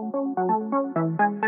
Thank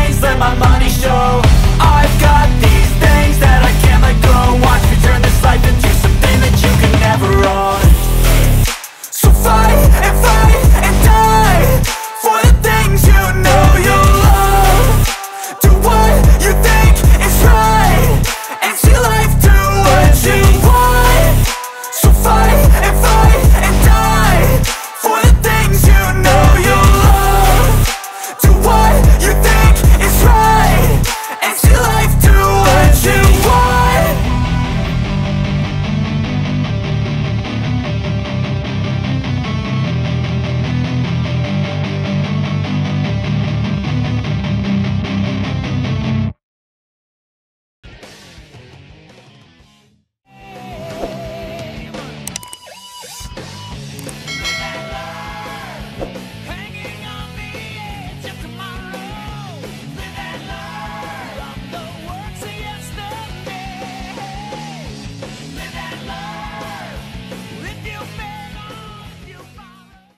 let my money show. I've got these